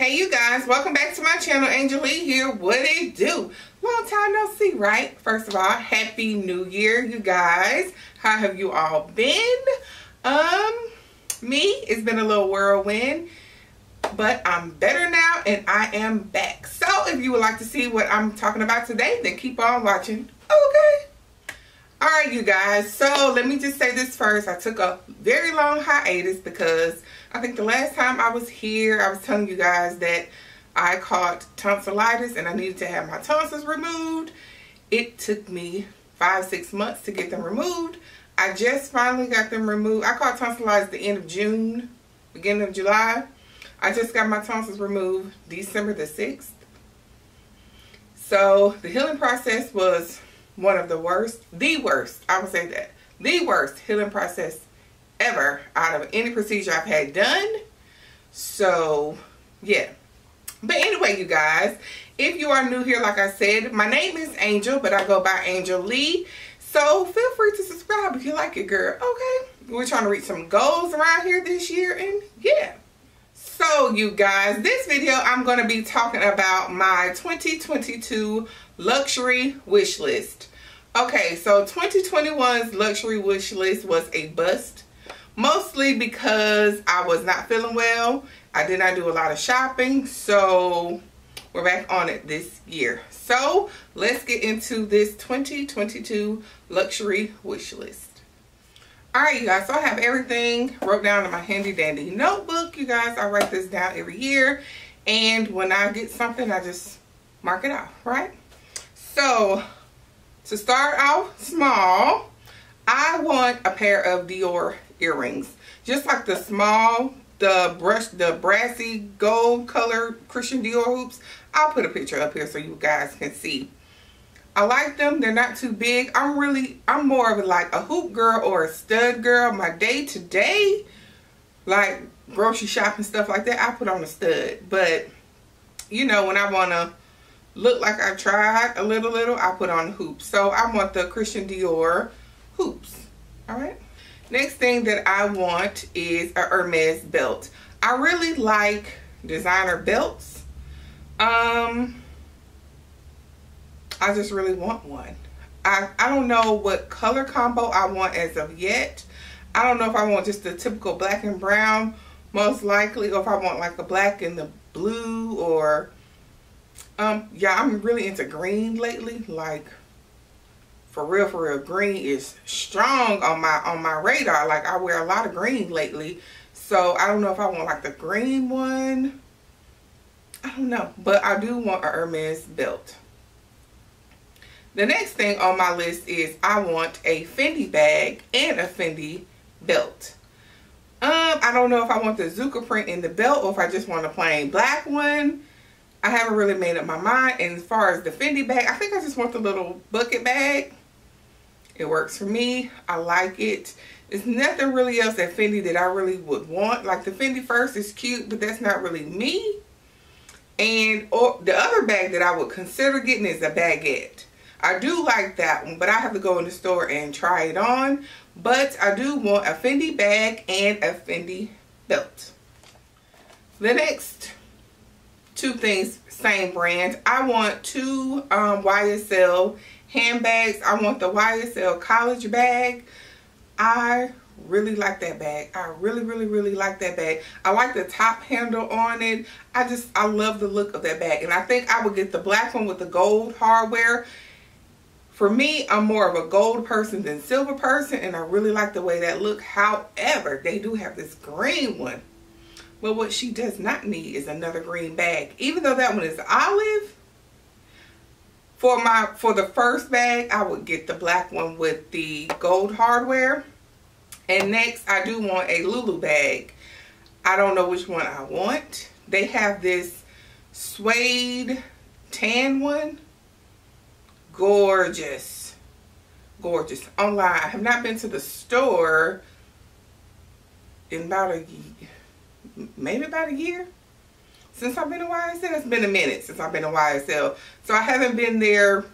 Hey you guys, welcome back to my channel. Angelle here. What it do? Long time no see, right? First of all, happy new year, you guys. How have you all been? Um, me, it's been a little whirlwind, but I'm better now and I am back. So if you would like to see what I'm talking about today, then keep on watching. Okay. Right, you guys. So let me just say this first. I took a very long hiatus because I think the last time I was here, I was telling you guys that I caught tonsillitis and I needed to have my tonsils removed. It took me five, six months to get them removed. I just finally got them removed. I caught tonsillitis the end of June, beginning of July. I just got my tonsils removed December the 6th. So the healing process was one of the worst, the worst, I would say that, the worst healing process ever out of any procedure I've had done. So, yeah. But anyway, you guys, if you are new here, like I said, my name is Angel, but I go by Angelle. So feel free to subscribe if you like it, girl. Okay? We're trying to reach some goals around here this year, and yeah. So, you guys, this video, I'm going to be talking about my 2022 luxury wish list. Okay, so 2021's luxury wish list was a bust mostly because I was not feeling well. I did not do a lot of shopping, so we're back on it this year. So let's get into this 2022 luxury wish list. All right, you guys, so I have everything wrote down in my handy dandy notebook. You guys, I write this down every year. And when I get something, I just mark it off, right? So to start off small, I want a pair of Dior earrings. Just like the small, the brush, the brassy gold color Christian Dior hoops. I'll put a picture up here so you guys can see. I like them. They're not too big. I'm really, I'm more of a like a hoop girl or a stud girl. My day to day, like grocery shopping stuff like that, I put on a stud. But, you know, when I want to look like I tried a little, little, I put on hoops. So I want the Christian Dior hoops. All right. Next thing that I want is a Hermes belt. I really like designer belts. Um, I just really want one. I, I don't know what color combo I want as of yet. I don't know if I want just the typical black and brown, most likely, or if I want like a black and the blue, or, um, yeah, I'm really into green lately. Like, for real for real green is strong on my on my radar like i wear a lot of green lately so i don't know if i want like the green one i don't know but i do want a hermes belt the next thing on my list is i want a fendi bag and a fendi belt um i don't know if i want the zucca print in the belt or if i just want a plain black one I haven't really made up my mind. And as far as the Fendi bag, I think I just want the little bucket bag. It works for me. I like it. There's nothing really else at Fendi that I really would want. Like the Fendi First is cute, but that's not really me. And or the other bag that I would consider getting is a baguette. I do like that one, but I have to go in the store and try it on. But I do want a Fendi bag and a Fendi belt. The next two things, same brand. I want two um, YSL handbags. I want the YSL college bag. I really like that bag. I really, really, really like that bag. I like the top handle on it. I just, I love the look of that bag. And I think I would get the black one with the gold hardware. For me, I'm more of a gold person than silver person. And I really like the way that look. However, they do have this green one. But what she does not need is another green bag. Even though that one is olive, for my for the first bag, I would get the black one with the gold hardware. And next, I do want a Loulou bag. I don't know which one I want. They have this suede tan one. Gorgeous. Gorgeous. Online. I have not been to the store in about a maybe about a year since I've been in YSL. It's been a minute since I've been in YSL. So I haven't been there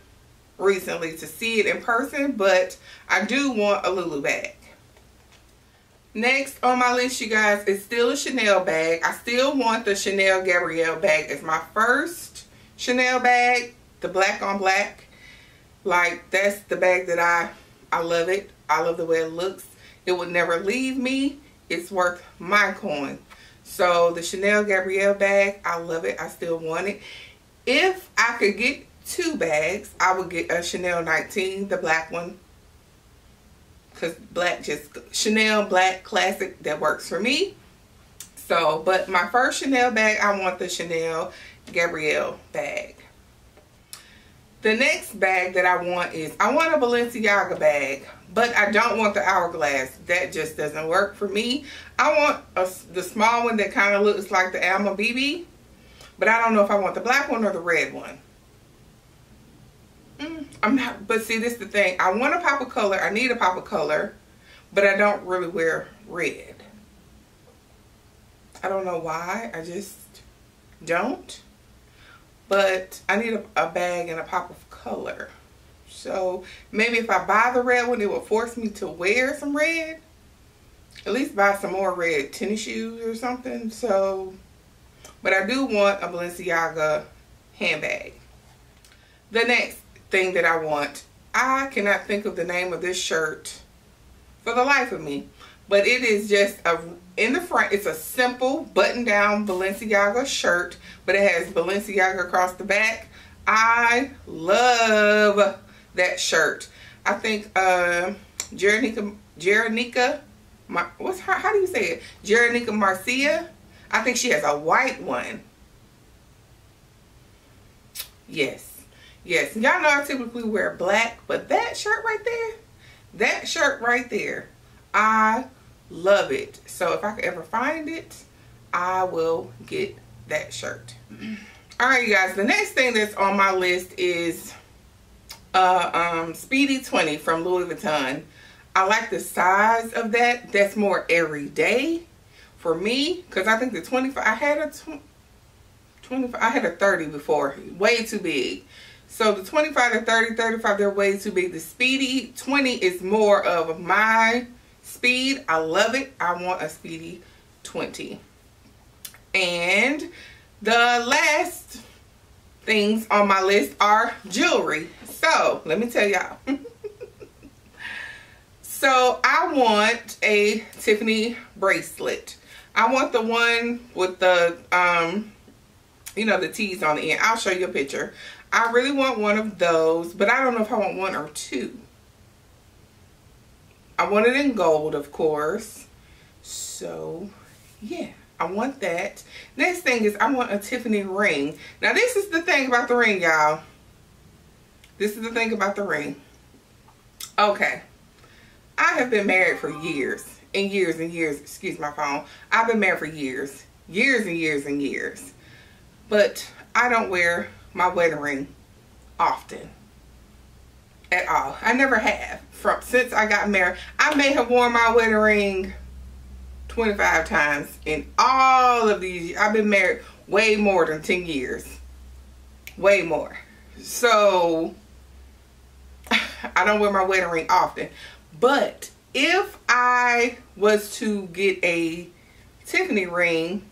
recently to see it in person, but I do want a Loulou bag. Next on my list, you guys, is still a Chanel bag. I still want the Chanel Gabrielle bag It's my first Chanel bag, the black on black. Like, that's the bag that I, I love it. I love the way it looks. It would never leave me. It's worth my coin. So the Chanel Gabrielle bag, I love it. I still want it. If I could get two bags, I would get a Chanel 19, the black one. Because black just, Chanel black classic, that works for me. So, but my first Chanel bag, I want the Chanel Gabrielle bag. The next bag that I want is, I want a Balenciaga bag, but I don't want the hourglass. That just doesn't work for me. I want a, the small one that kind of looks like the Alma BB, but I don't know if I want the black one or the red one. Mm, I'm not, but see, this is the thing. I want a pop of color. I need a pop of color, but I don't really wear red. I don't know why. I just don't. But I need a, a bag and a pop of color. So maybe if I buy the red one, it will force me to wear some red. At least buy some more red tennis shoes or something. So, but I do want a Balenciaga handbag. The next thing that I want. I cannot think of the name of this shirt for the life of me. But it is just a, in the front, it's a simple button down Balenciaga shirt. But it has Balenciaga across the back. I love that shirt. I think uh, Jeronica, Jeronica, what's her, how do you say it? Jeronica Marcia. I think she has a white one. Yes. Yes, y'all know I typically wear black, but that shirt right there, that shirt right there, I love it. So if I could ever find it, I will get that shirt. All right, you guys, the next thing that's on my list is uh, um, Speedy 20 from Louis Vuitton. I like the size of that. That's more everyday for me because I think the 25, I had a 25, I had a 30 before, way too big. So the 25 to 30, 35, they're way too big. The Speedy 20 is more of my speed. I love it. I want a Speedy 20. And the last things on my list are jewelry. So let me tell y'all. so I want a Tiffany bracelet. I want the one with the, um, you know, the T's on the end. I'll show you a picture. I really want one of those, but I don't know if I want one or two. I want it in gold, of course. So, yeah, I want that. Next thing is I want a Tiffany ring. Now, this is the thing about the ring, y'all. This is the thing about the ring. Okay. I have been married for years and years and years. Excuse my phone. I've been married for years. Years and years and years. But I don't wear my wedding ring often at all. I never have. From since I got married, I may have worn my wedding ring 25 times in all of these. I've been married way more than 10 years. Way more. So I don't wear my wedding ring often. But if I was to get a Tiffany ring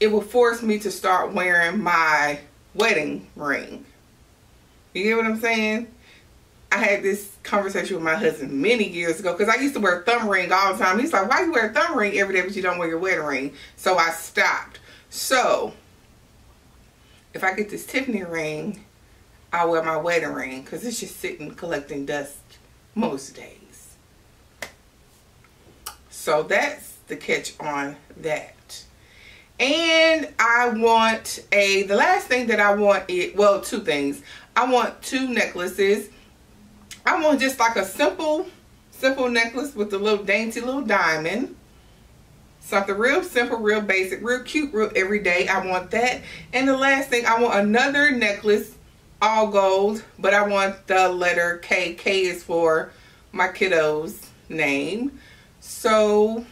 it will force me to start wearing my wedding ring. You get what I'm saying? I had this conversation with my husband many years ago because I used to wear a thumb ring all the time. He's like, why you wear a thumb ring every day but you don't wear your wedding ring? So I stopped. So if I get this Tiffany ring, I'll wear my wedding ring because it's just sitting collecting dust most days. So that's the catch on that. And I want a, the last thing that I want, it well, two things. I want two necklaces. I want just like a simple, simple necklace with a little dainty little diamond. Something real simple, real basic, real cute, real everyday. I want that. And the last thing, I want another necklace, all gold, but I want the letter K. K is for my kiddo's name. So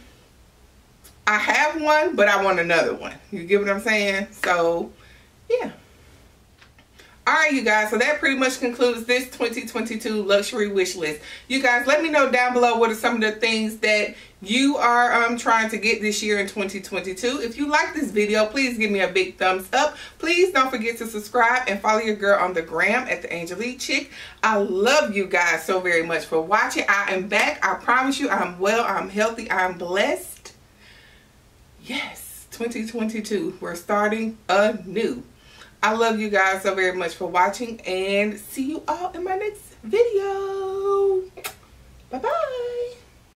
I have one, but I want another one. You get what I'm saying? So, yeah. All right you guys so that pretty much concludes this 2022 luxury wish list. You guys let me know down below what are some of the things that you are um, trying to get this year in 2022 if you like this video please give me a big thumbs up. Please don't forget to subscribe and follow your girl on the gram at the Angelle chic. I love you guys so very much for watching. I am back. I promise you i'm well i'm healthy i'm blessed. Yes 2022 we're starting anew I love you guys so very much for watching and see you all in my next video. Bye-bye.